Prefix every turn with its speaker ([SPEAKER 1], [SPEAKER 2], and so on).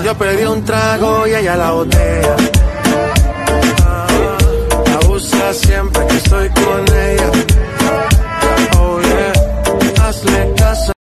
[SPEAKER 1] Yo pedí un trago y ella la botella. Ah, abusa siempre que estoy con